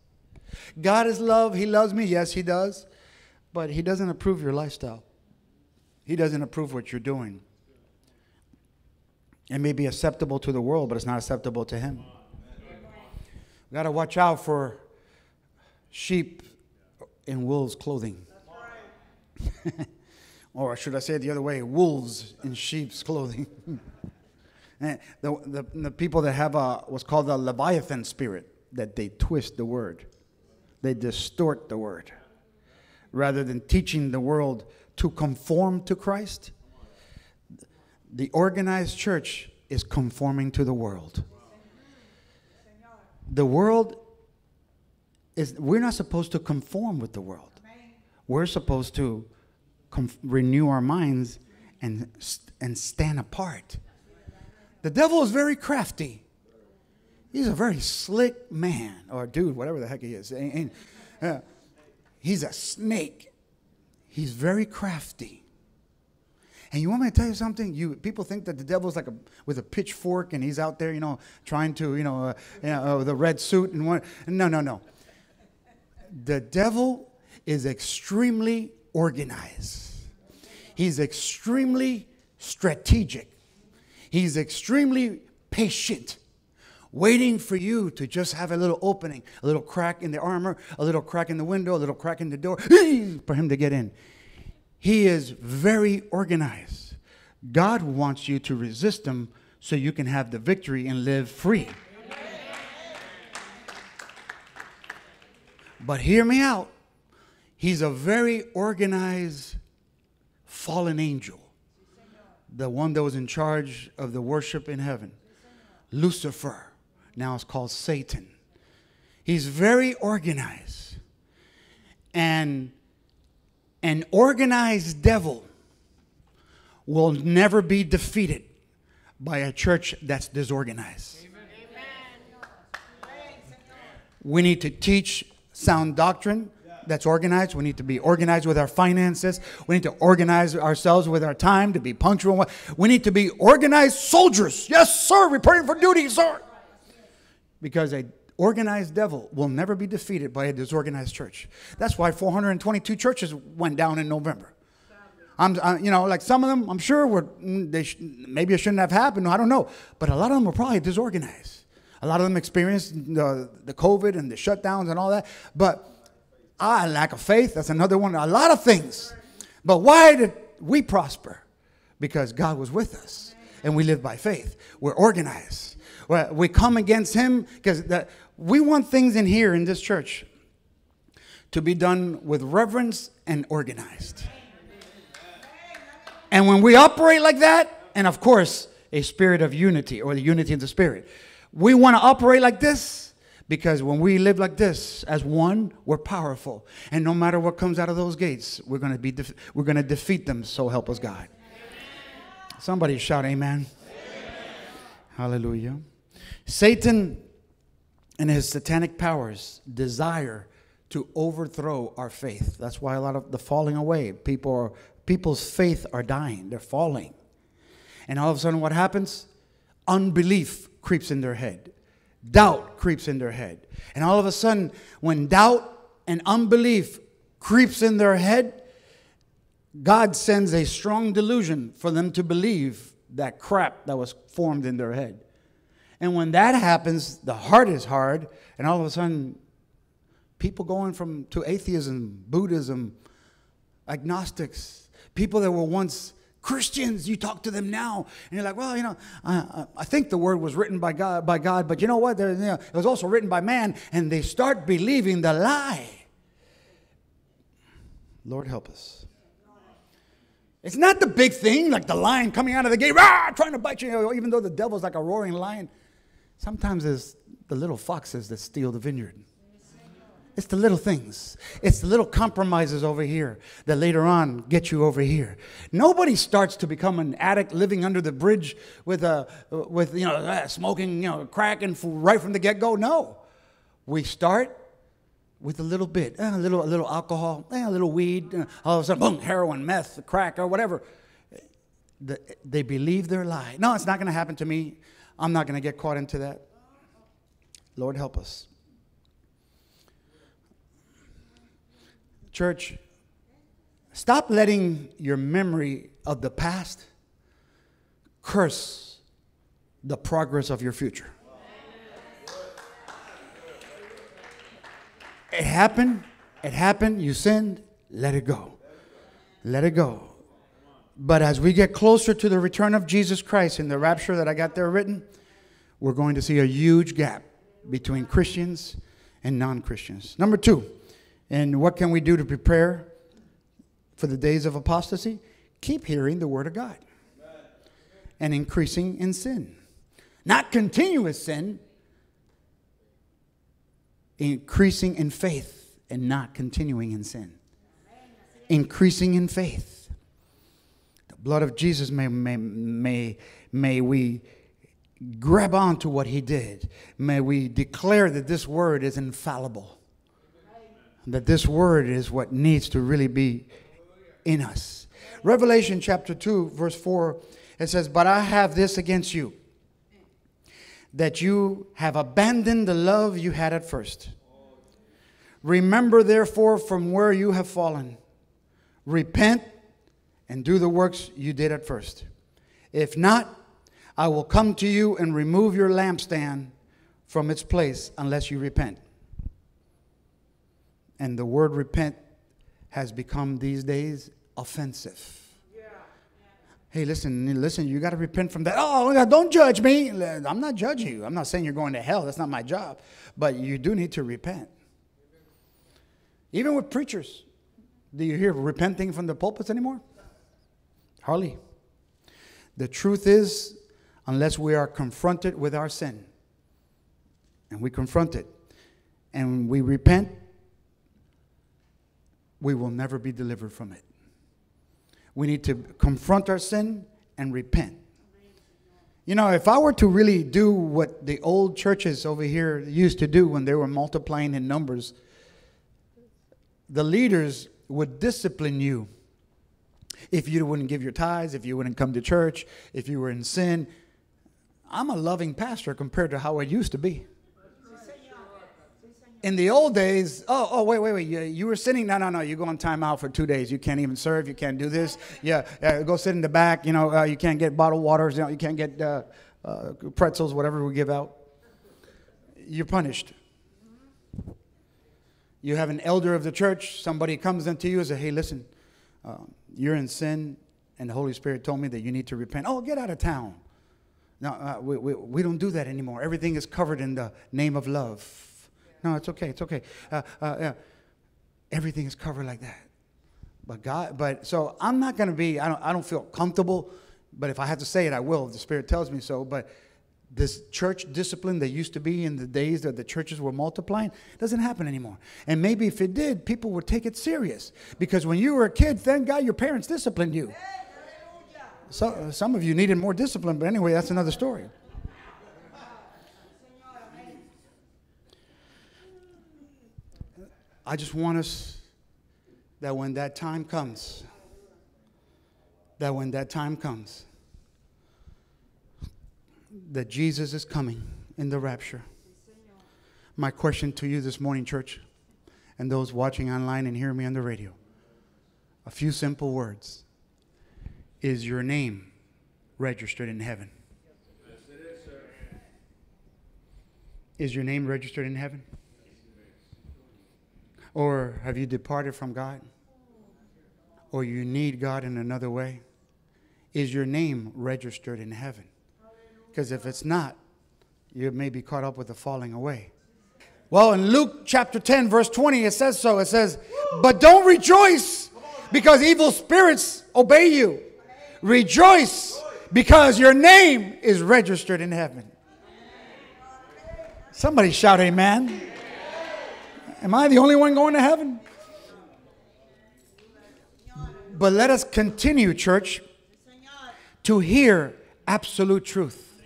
God is love. He loves me. Yes, He does. But He doesn't approve your lifestyle, He doesn't approve what you're doing. It may be acceptable to the world, but it's not acceptable to Him. We got to watch out for sheep in wolves' clothing. or should I say it the other way, wolves in sheep's clothing. Eh, the, the, the people that have a, what's called a Leviathan spirit, that they twist the word, they distort the word. Rather than teaching the world to conform to Christ, the organized church is conforming to the world. The world is, we're not supposed to conform with the world. We're supposed to renew our minds and, and stand apart. The devil is very crafty. He's a very slick man or dude, whatever the heck he is. Uh, he's a snake. He's very crafty. And you want me to tell you something? You people think that the devil's like a with a pitchfork and he's out there, you know, trying to, you know, uh, you know uh, the red suit and what? No, no, no. The devil is extremely organized. He's extremely strategic. He's extremely patient, waiting for you to just have a little opening, a little crack in the armor, a little crack in the window, a little crack in the door for him to get in. He is very organized. God wants you to resist him so you can have the victory and live free. But hear me out. He's a very organized fallen angel, the one that was in charge of the worship in heaven. Lucifer, now it's called Satan. He's very organized. And an organized devil will never be defeated by a church that's disorganized. We need to teach sound doctrine that's organized. We need to be organized with our finances. We need to organize ourselves with our time to be punctual. We need to be organized soldiers. Yes, sir. Reporting for duty, sir. Because a organized devil will never be defeated by a disorganized church. That's why 422 churches went down in November. I'm, uh, you know, like some of them, I'm sure were mm, they sh- maybe it shouldn't have happened. I don't know, but a lot of them were probably disorganized. A lot of them experienced the, the COVID and the shutdowns and all that. But I lack of faith. That's another one. A lot of things. But why did we prosper? Because God was with us, and we live by faith. We're organized. We come against Him because we want things in here in this church to be done with reverence and organized. And when we operate like that, and of course, a spirit of unity or the unity of the spirit, we want to operate like this because when we live like this as one, we're powerful. And no matter what comes out of those gates, we're going to be def- we're going to defeat them, so help us God. Somebody shout amen. amen. Hallelujah. Satan and his satanic powers desire to overthrow our faith. That's why a lot of the falling away, people are, people's faith are dying. They're falling. And all of a sudden what happens? Unbelief creeps in their head. Doubt creeps in their head. And all of a sudden when doubt and unbelief creeps in their head, God sends a strong delusion for them to believe that crap that was formed in their head. And when that happens, the heart is hard, and all of a sudden, people going from to atheism, Buddhism, agnostics, people that were once Christians, you talk to them now, and you're like, well, you know, I, I think the word was written by God, by God, but you know what? There, you know, it was also written by man, and they start believing the lie. Lord help us. It's not the big thing, like the lion coming out of the gate, rah, trying to bite you, even though the devil's like a roaring lion. Sometimes it's the little foxes that steal the vineyard. It's the little things. It's the little compromises over here that later on get you over here. Nobody starts to become an addict living under the bridge with a with you know uh, smoking you know crack and right from the get go. No, we start with a little bit, uh, a little a little alcohol, uh, a little weed. Uh, all of a sudden, boom, heroin, meth, crack, or whatever. The, they believe their lie. No, it's not going to happen to me. I'm not going to get caught into that. Lord, help us. Church, stop letting your memory of the past curse the progress of your future. It happened, it happened, you sinned, let it go. Let it go. But as we get closer to the return of Jesus Christ in the rapture that I got there written, we're going to see a huge gap between Christians and non Christians. Number two, and what can we do to prepare for the days of apostasy? Keep hearing the word of God and increasing in sin. Not continuous sin, increasing in faith and not continuing in sin. Increasing in faith. The blood of Jesus may, may, may, may we grab on to what he did. May we declare that this word is infallible. That this word is what needs to really be in us. Revelation chapter 2, verse 4, it says, But I have this against you, that you have abandoned the love you had at first. Remember, therefore, from where you have fallen, repent and do the works you did at first. If not, I will come to you and remove your lampstand from its place unless you repent. And the word repent has become these days offensive. Hey, listen, listen, you got to repent from that. Oh, don't judge me. I'm not judging you. I'm not saying you're going to hell. That's not my job. But you do need to repent. Even with preachers, do you hear repenting from the pulpits anymore? Hardly. The truth is, unless we are confronted with our sin, and we confront it, and we repent, we will never be delivered from it. We need to confront our sin and repent. You know, if I were to really do what the old churches over here used to do when they were multiplying in numbers, the leaders would discipline you if you wouldn't give your tithes, if you wouldn't come to church, if you were in sin. I'm a loving pastor compared to how it used to be. In the old days, oh, oh, wait, wait, wait. You, you were sitting. No, no, no. You go on timeout for two days. You can't even serve. You can't do this. Yeah, go sit in the back. You know, uh, you can't get bottled waters. You, know, you can't get uh, uh pretzels, whatever we give out. You're punished. You have an elder of the church. Somebody comes into you and says, "Hey, listen, um, you're in sin, and the Holy Spirit told me that you need to repent. Oh, get out of town. No, uh, we, we, we don't do that anymore. Everything is covered in the name of love. No, it's okay. It's okay. Uh, uh, yeah. Everything is covered like that. But God, but so I'm not going to be, I don't, I don't feel comfortable, but if I have to say it, I will if the Spirit tells me so. But this church discipline that used to be in the days that the churches were multiplying doesn't happen anymore. And maybe if it did, people would take it serious. Because when you were a kid, thank God your parents disciplined you. So, some of you needed more discipline, but anyway, that's another story. I just want us that when that time comes, that when that time comes, that Jesus is coming in the rapture. My question to you this morning, church, and those watching online and hearing me on the radio a few simple words. Is your name registered in heaven? Is your name registered in heaven? Or have you departed from God? Or you need God in another way? Is your name registered in heaven? Because if it's not, you may be caught up with the falling away. Well, in Luke chapter 10, verse 20, it says so. It says, But don't rejoice because evil spirits obey you. Rejoice because your name is registered in heaven. Somebody shout, Amen. Am I the only one going to heaven? But let us continue, church, to hear absolute truth.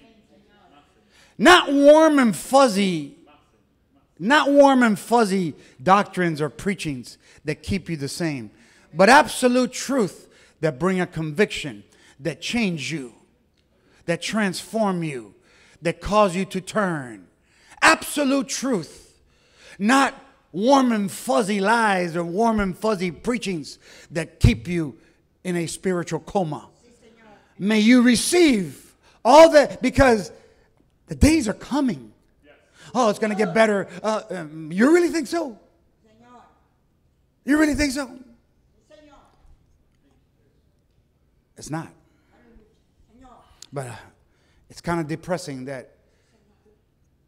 Not warm and fuzzy, not warm and fuzzy doctrines or preachings that keep you the same, but absolute truth that bring a conviction, that change you, that transform you, that cause you to turn. Absolute truth, not warm and fuzzy lies or warm and fuzzy preachings that keep you in a spiritual coma. May you receive all that because the days are coming. Oh, it's going to get better. Uh, um, you really think so? You really think so? It's not. But uh, it's kind of depressing that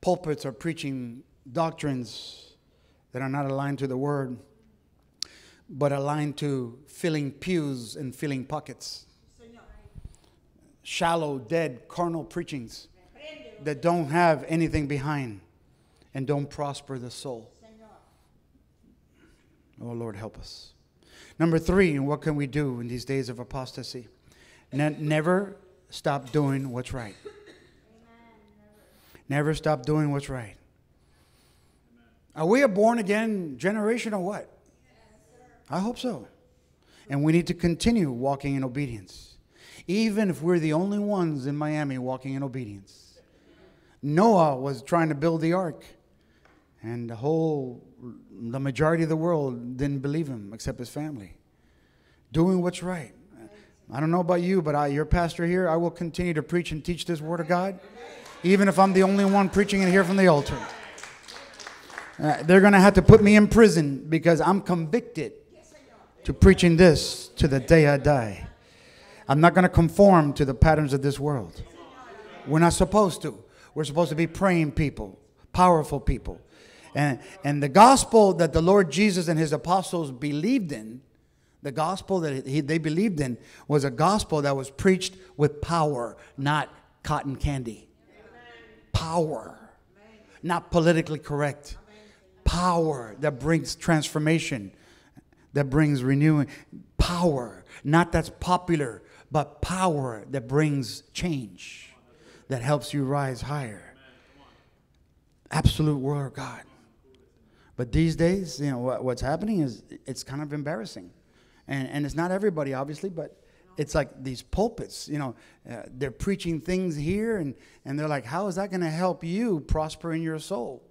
pulpits are preaching doctrines that are not aligned to the word, but aligned to filling pews and filling pockets. Shallow, dead, carnal preachings that don't have anything behind and don't prosper the soul. Oh, Lord, help us. Number three, and what can we do in these days of apostasy? Ne- never stop doing what's right. Never stop doing what's right. Are we a born again generation or what? I hope so. And we need to continue walking in obedience, even if we're the only ones in Miami walking in obedience. Noah was trying to build the ark, and the whole, the majority of the world didn't believe him except his family. Doing what's right. I don't know about you, but I, your pastor here, I will continue to preach and teach this word of God, even if I'm the only one preaching it here from the altar. Uh, they're going to have to put me in prison because I'm convicted to preaching this to the day I die. I'm not going to conform to the patterns of this world. We're not supposed to. We're supposed to be praying people, powerful people. And, and the gospel that the Lord Jesus and his apostles believed in, the gospel that he, they believed in, was a gospel that was preached with power, not cotton candy. Power, not politically correct. Power that brings transformation, that brings renewing. Power, not that's popular, but power that brings change, that helps you rise higher. Absolute word of God. But these days, you know, what, what's happening is it's kind of embarrassing. And, and it's not everybody, obviously, but it's like these pulpits, you know, uh, they're preaching things here, and, and they're like, how is that going to help you prosper in your soul?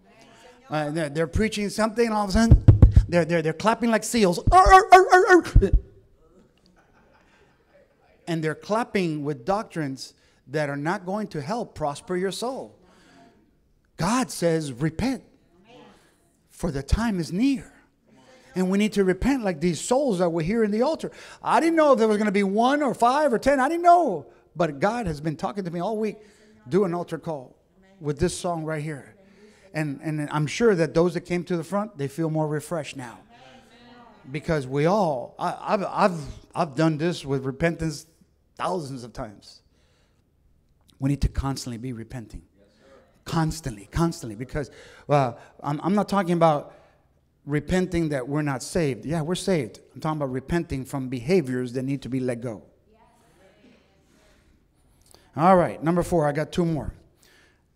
Uh, they're, they're, preaching something, and all of a sudden, they're, they're, they're clapping like seals. And they're clapping with doctrines that are not going to help prosper your soul. God says, repent for the time is near. And we need to repent like these souls that were here in the altar. I didn't know if there was going to be one or five or ten. I didn't know. But God has been talking to me all week. Do an altar call with this song right here. And, and I'm sure that those that came to the front, they feel more refreshed now. Because we all, I, have I've, I've done this with repentance thousands of times. We need to constantly be repenting. Constantly, constantly. Because well, I'm, I'm not talking about repenting that we're not saved. Yeah, we're saved. I'm talking about repenting from behaviors that need to be let go. All right, number four, I got two more.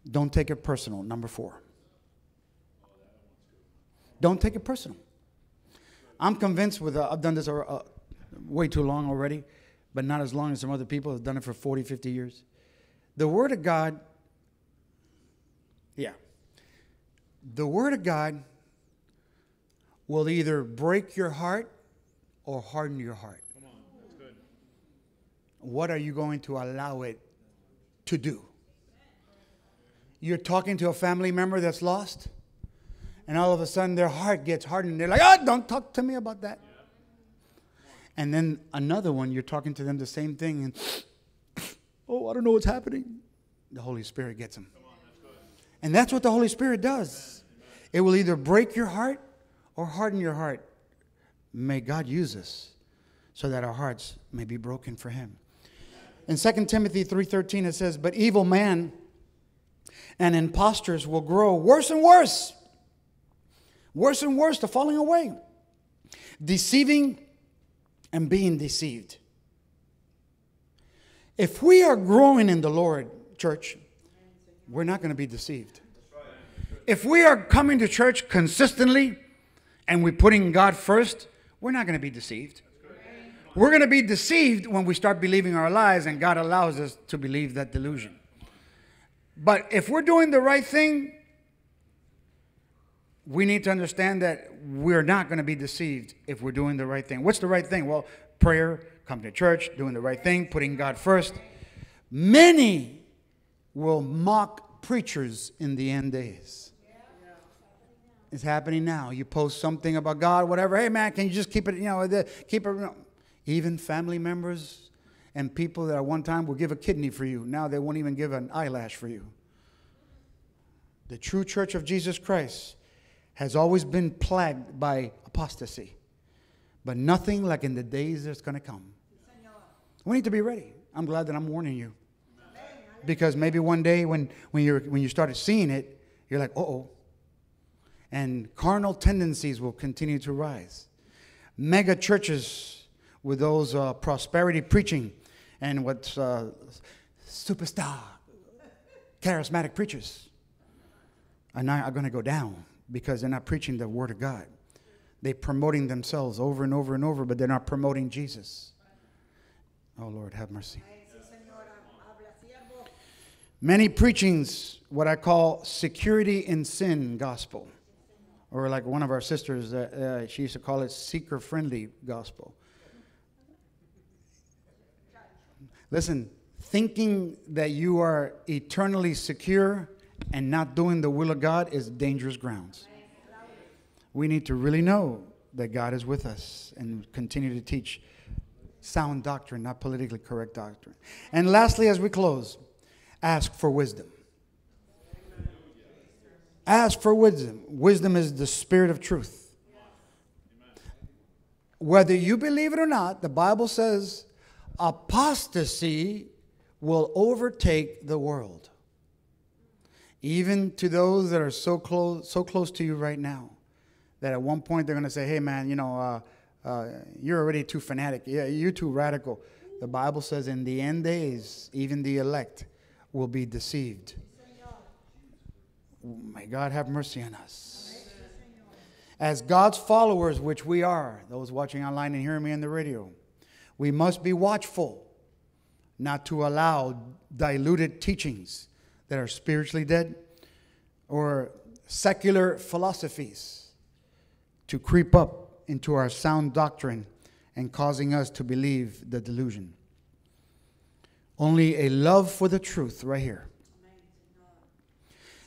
Don't take it personal. Number four. Don't take it personal. I'm convinced with, uh, I've done this uh, uh way too long already, but not as long as some other people have done it for 40, 50 years. The Word of God yeah. The Word of God will either break your heart or harden your heart. Come on, that's good. What are you going to allow it to do? You're talking to a family member that's lost, and all of a sudden their heart gets hardened. They're like, oh, don't talk to me about that. And then another one, you're talking to them the same thing, and oh, I don't know what's happening. The Holy Spirit gets them. And that's what the Holy Spirit does. It will either break your heart or harden your heart. May God use us so that our hearts may be broken for him. In 2 Timothy 3:13 it says, "But evil man and impostors will grow worse and worse. Worse and worse, to falling away, deceiving and being deceived." If we are growing in the Lord, church, we're not going to be deceived. If we are coming to church consistently and we're putting God first, we're not going to be deceived. We're going to be deceived when we start believing our lies and God allows us to believe that delusion. But if we're doing the right thing, we need to understand that we're not going to be deceived if we're doing the right thing. What's the right thing? Well, prayer, coming to church, doing the right thing, putting God first. Many will mock preachers in the end days. It's happening now. You post something about God, whatever. Hey, man, can you just keep it, you know, keep it. Even family members and people that at one time will give a kidney for you, now they won't even give an eyelash for you. The true church of Jesus Christ has always been plagued by apostasy, but nothing like in the days that's going to come. We need to be ready. I'm glad that I'm warning you. Because maybe one day when, when, you're, when you started seeing it, you're like, oh. And carnal tendencies will continue to rise. Mega churches with those uh, prosperity preaching and what's uh, superstar charismatic preachers are, are going to go down because they're not preaching the Word of God. They're promoting themselves over and over and over, but they're not promoting Jesus. Oh, Lord, have mercy. Many preachings, what I call security in sin gospel, or like one of our sisters, uh, uh, she used to call it seeker friendly gospel. Listen, thinking that you are eternally secure and not doing the will of God is dangerous grounds. We need to really know that God is with us and continue to teach sound doctrine, not politically correct doctrine. And lastly, as we close, ask for wisdom. Ask for wisdom. Wisdom is the spirit of truth. Whether you believe it or not, the Bible says apostasy will overtake the world. Even to those that are so close, so close to you right now, that at one point they're going to say, "Hey, man, you know, uh, uh, you're already too fanatic. Yeah, you're too radical." The Bible says, "In the end days, even the elect will be deceived." May God have mercy on us. As God's followers, which we are, those watching online and hearing me on the radio, we must be watchful not to allow diluted teachings that are spiritually dead or secular philosophies to creep up into our sound doctrine and causing us to believe the delusion. Only a love for the truth, right here.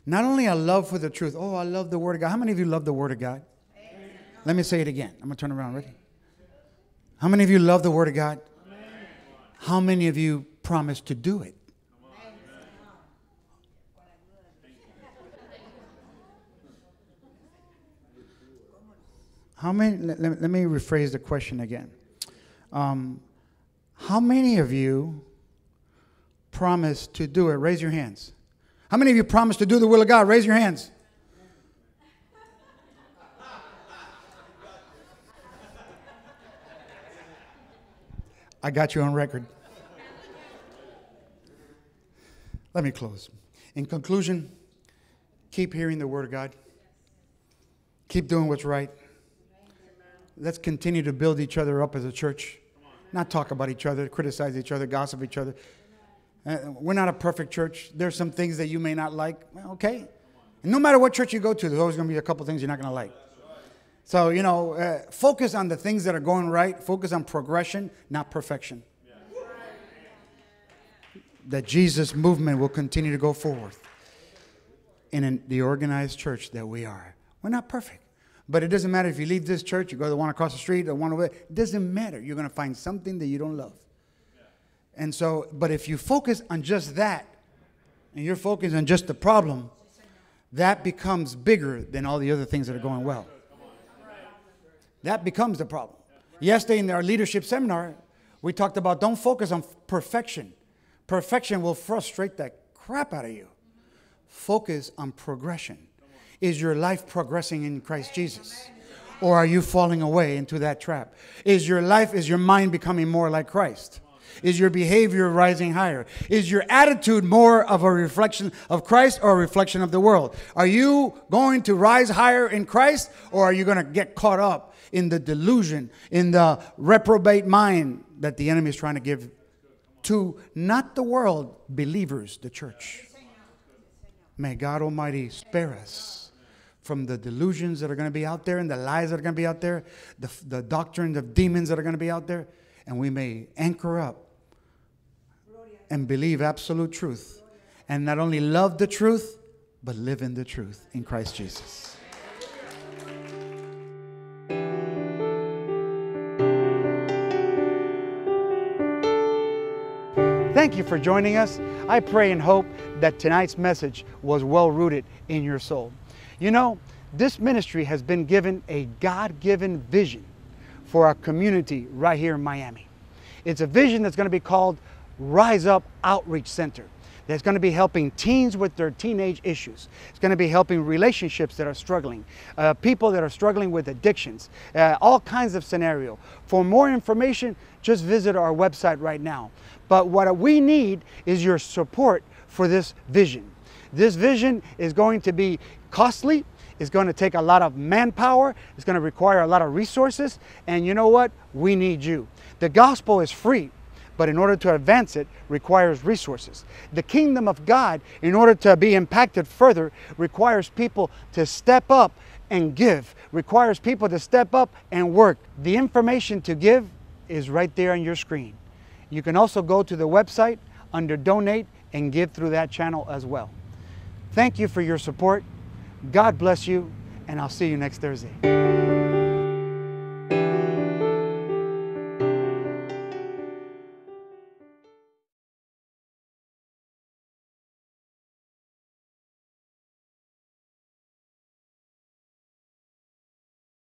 Not only a love for the truth. Oh, I love the Word of God. How many of you love the Word of God? Amen. Let me say it again. I'm going to turn around. Ready? How many of you love the Word of God? Amen. How many of you promise to do it? How many, let, let, me rephrase the question again. Um, how many of you promise to do it? Raise your hands. How many of you promise to do the will of God? Raise your hands. I got you on record. Let me close. In conclusion, keep hearing the Word of God, keep doing what's right. Let's continue to build each other up as a church, not talk about each other, criticize each other, gossip each other. Uh, we're not a perfect church. There's some things that you may not like. Okay. And no matter what church you go to, there's always going to be a couple things you're not going to like. So, you know, uh, focus on the things that are going right. Focus on progression, not perfection. That Jesus' movement will continue to go forward in an, the organized church that we are. We're not perfect. But it doesn't matter if you leave this church, you go to the one across the street, the one over. It doesn't matter. You're going to find something that you don't love. And so, but if you focus on just that, and you're focused on just the problem, that becomes bigger than all the other things that are going well. That becomes the problem. Yesterday in our leadership seminar, we talked about don't focus on perfection. Perfection will frustrate the crap out of you. Focus on progression. Is your life progressing in Christ Jesus? Or are you falling away into that trap? Is your life, is your mind becoming more like Christ? Is your behavior rising higher? Is your attitude more of a reflection of Christ or a reflection of the world? Are you going to rise higher in Christ or are you going to get caught up in the delusion, in the reprobate mind that the enemy is trying to give to not the world, believers, the church? May God Almighty spare us from the delusions that are going to be out there and the lies that are going to be out there, the, the doctrines of demons that are going to be out there, and we may anchor up and believe absolute truth. And not only love the truth, but live in the truth in Christ Jesus. Thank you for joining us. I pray and hope that tonight's message was well rooted in your soul. You know, this ministry has been given a God given vision for our community right here in Miami. It's a vision that's going to be called Rise Up Outreach Center. That's going to be helping teens with their teenage issues. It's going to be helping relationships that are struggling, uh, people that are struggling with addictions, uh, all kinds of scenario. For more information, just visit our website right now. But what we need is your support for this vision. This vision is going to be costly. It's going to take a lot of manpower. It's going to require a lot of resources. And you know what? We need you. The gospel is free but in order to advance it requires resources. The kingdom of God, in order to be impacted further, requires people to step up and give, requires people to step up and work. The information to give is right there on your screen. You can also go to the website under donate and give through that channel as well. Thank you for your support. God bless you, and I'll see you next Thursday.